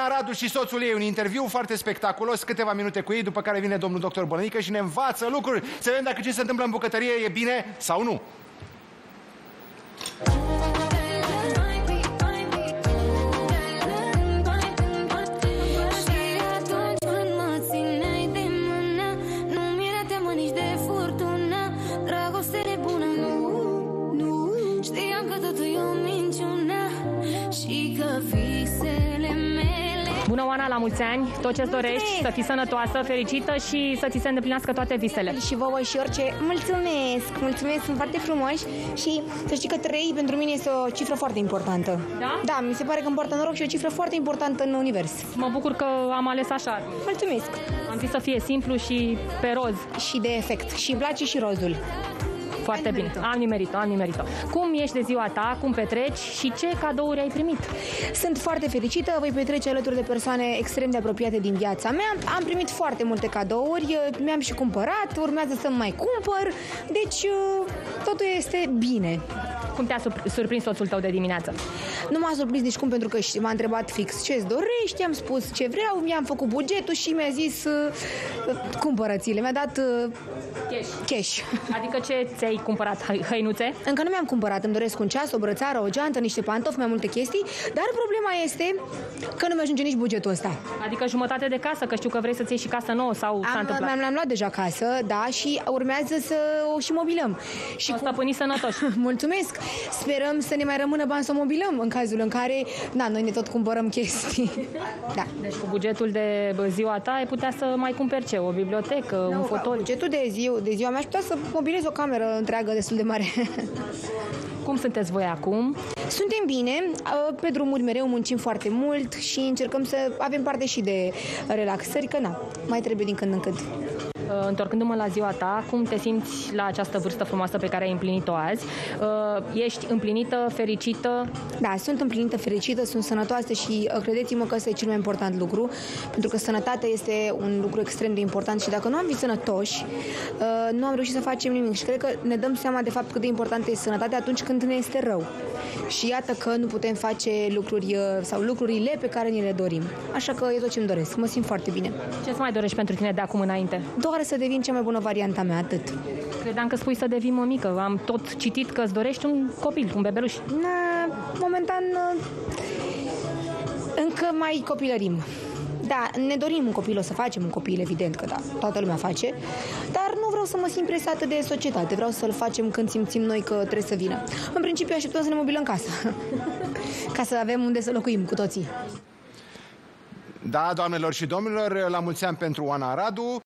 Radu și soțul ei un interviu foarte spectaculos, câteva minute cu ei, după care vine domnul doctor Bălănică și ne învață lucruri. Să vedem dacă ce se întâmplă în bucătărie e bine sau nu. Și atunci când mă țineai de mână Nu mi-era teamă nici de furtună Dragoste de bună, nu, nu Știam că totul e o minciună Și că visele mele Bună, Oana, la mulți ani! Tot ce-ți dorești, Mulțumesc! să fii sănătoasă, fericită și să ți se îndeplinească toate visele. Și vouă și orice. Mulțumesc, mulțumesc, sunt foarte frumoși și să știi că 3 pentru mine este o cifră foarte importantă. Da? Da, mi se pare că îmi poartă noroc și o cifră foarte importantă în univers. Mă bucur că am ales așa. Mulțumesc. Am zis să fie simplu și pe roz. Și de efect. Și îmi place și rozul. Foarte bine. Am nimerit-o, am nimerit-o. Cum ești de ziua ta, cum petreci și ce cadouri ai primit? Sunt foarte fericită, voi petrece alături de persoane extrem de apropiate din viața mea. Am primit foarte multe cadouri, mi-am și cumpărat, urmează să mai cumpăr, deci totul este bine. Cum te-a surp- surprins soțul tău de dimineață? Nu m-a surprins nici cum pentru că și- m-a întrebat fix ce-ți dorești, am spus ce vreau, mi-am făcut bugetul și mi-a zis uh, cumpărățile, mi-a dat uh, Cash. cash. Adică ce ți-ai cumpărat? Hă- Hăinuțe? Încă nu mi-am cumpărat, îmi doresc un ceas, o brățară, o geantă, niște pantofi, mai multe chestii, dar problema este că nu mi-ajunge nici bugetul ăsta. Adică jumătate de casă, că știu că vrei să-ți iei și casă nouă sau s-a Am, întâmplat? mi-am, am luat deja casă, da, și urmează să o și mobilăm. Și O stăpâni sănătoși. Mulțumesc! Sperăm să ne mai rămână bani să o mobilăm în cazul în care, da, noi ne tot cumpărăm chestii. Da. Deci cu bugetul de bă, ziua ta ai putea să mai cumperi ce? O bibliotecă, un fotoliu? Bugetul de, zi, de ziua mea aș putea să mobilez o cameră întreagă destul de mare. Cum sunteți voi acum? Suntem bine, uh, pe drumuri mereu muncim foarte mult și încercăm să avem parte și de relaxări, că na, mai trebuie din când în când. Uh, Întorcându-mă la ziua ta, cum te simți la această vârstă frumoasă pe care ai împlinit-o azi? Uh, Ești împlinită, fericită? Da, sunt împlinită, fericită, sunt sănătoasă și uh, credeți-mă că ăsta e cel mai important lucru, pentru că sănătatea este un lucru extrem de important și dacă nu am fi sănătoși, uh, nu am reușit să facem nimic și cred că ne dăm seama de fapt cât de importantă este sănătatea atunci când ne este rău. Și iată că nu putem face lucruri uh, sau lucrurile pe care ni le dorim. Așa că e tot ce-mi doresc. Mă simt foarte bine. Ce-ți mai dorești pentru tine de acum înainte? Doar să devin cea mai bună varianta mea, atât. Credeam că spui să devii mămică. Am tot citit că îți dorești un copil, un bebeluș. Na, momentan uh, încă mai copilărim. Da, ne dorim un copil, o să facem un copil, evident că da, toată lumea face, dar nu vreau să mă simt presată de societate, vreau să-l facem când simțim noi că trebuie să vină. În principiu așteptăm să ne mobilăm casa, ca să avem unde să locuim cu toții. Da, doamnelor și domnilor, la mulți ani pentru Oana Radu.